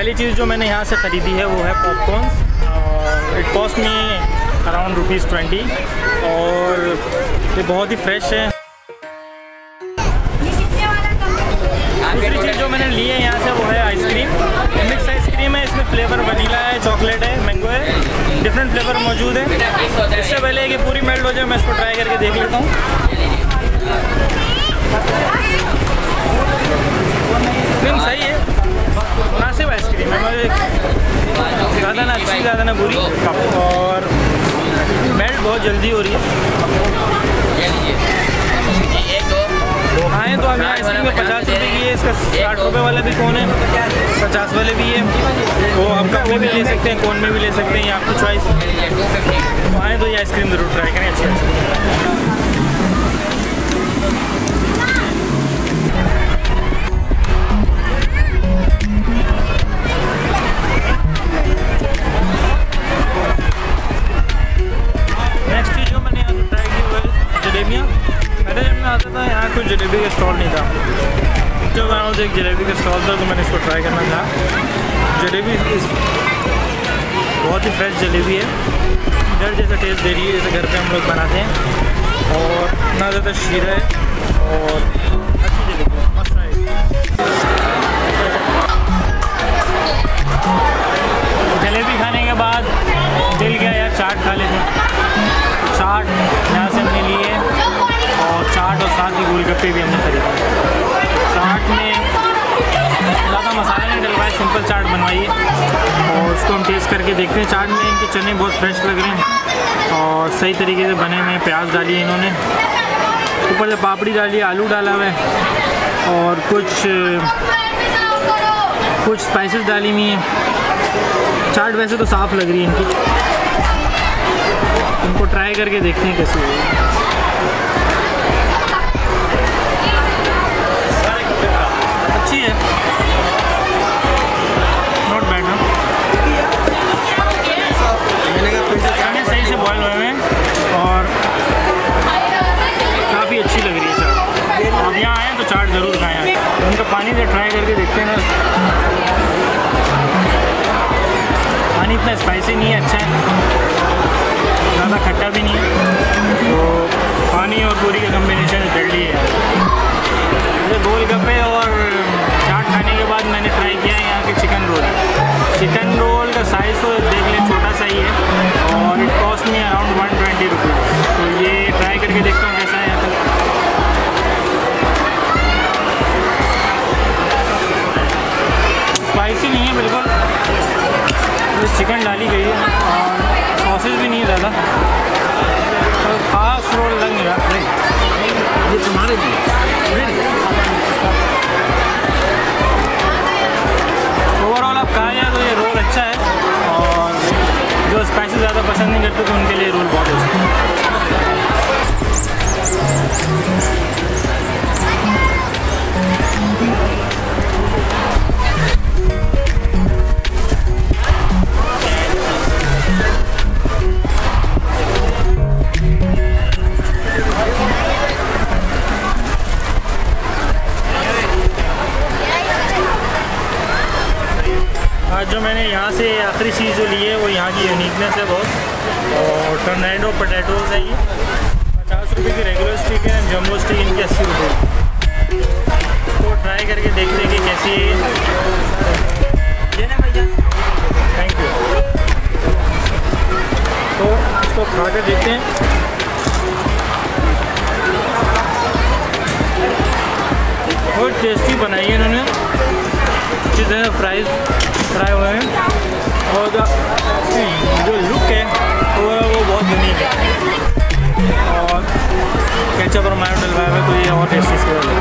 पहली चीज़ जो मैंने यहाँ से ख़रीदी है वो है popcorn it cost me around rupees twenty और ये बहुत ही फ्रेश है। दूसरी चीज़ जो मैंने ली है यहाँ से वो है आइसक्रीम मिक्स आइसक्रीम है, इसमें फ्लेवर वनीला है चॉकलेट है मैंगो है डिफरेंट फ्लेवर मौजूद है। इससे पहले कि पूरी मेल्ट हो जाए, मैं इसको ट्राई करके देख लेता हूँ। ज़्यादा ना बुरी और मेल्ट बहुत जल्दी हो रही है। आए तो हम यहाँ आइसक्रीम पचास रुपये की है, इसका साठ रुपये वाला भी कौन है? पचास वाले भी है। वो आप कप में भी ले सकते हैं, कौन में भी ले सकते हैं, ये आपकी चॉइस तो आए तो ये आइसक्रीम ज़रूर ट्राई करें अच्छी जलेबी का स्टॉल नहीं था। जब आया मुझे एक जलेबी का स्टॉल था तो मैंने इसको ट्राई करना था। जलेबी बहुत ही फ्रेश जलेबी है। घर जैसा टेस्ट दे रही है, जैसे घर पे हम लोग बनाते हैं। और इतना ज़्यादा शीरा है, और अच्छी जलेबी है। मस्त जलेबी खाने के बाद दिल गया, यार, चाट खा लेते हैं। चाट रुपये भी हमने खरीदा चाट में ज़्यादा मसाला नहीं डलवाया सिंपल चाट बनवाई है। और उसको हम टेस्ट करके देखते हैं। चाट में इनके चने बहुत फ्रेश लग रहे हैं। और सही तरीके से बने हुए प्याज डाली है इन्होंने। ऊपर से पापड़ी डाली, आलू डाला हुआ है। और कुछ कुछ स्पाइसेस डाली हुई हैं। चाट वैसे तो साफ़ लग रही है इनकी। इनको ट्राई करके देखते हैं कैसे है। ट्राई करके देखते हैं ना। पानी इतना स्पाइसी नहीं है अच्छा है। ज़्यादा खट्टा भी नहीं है। तो पानी और पूरी का कम्बिनेशन जल्दी है मुझे गोल गप्पे और चाट खाने के बाद मैंने ट्राई किया है यहाँ के चिकन रोल चिकन रोल का साइज़ तो देख लें, छोटा सा ही है। और चिकन डाली गई है। और सॉसेज भी नहीं डाला तो खास रोल लग नहीं रहा ये तुम्हारे लिए। ओवरऑल आप कहा जाए तो ये रोल अच्छा है। और जो स्पाइसेस ज़्यादा पसंद नहीं करते तो उनके लिए रोल बहुत अच्छा है। आज जो मैंने यहाँ से आखिरी चीज़ जो ली है, वो यहाँ की यूनिकनेस है बहुत। और टर्नैंडो पटेटोज है ये। पचास रुपये की रेगुलर स्टिक है जम्बो स्टिक इनकी अस्सी रुपये तो ट्राई करके देखते हैं कि कैसी ये। ना भैया थैंक यू तो इसको खा कर देखते हैं। बहुत टेस्टी बनाई है इन्होंने। जिस तरह फ्राइज़ ट्राई हुए हैं और जो लुक है वो वो बहुत यूनिक है और कैचअप और मायो डलवाया है तो ये और टेस्टी से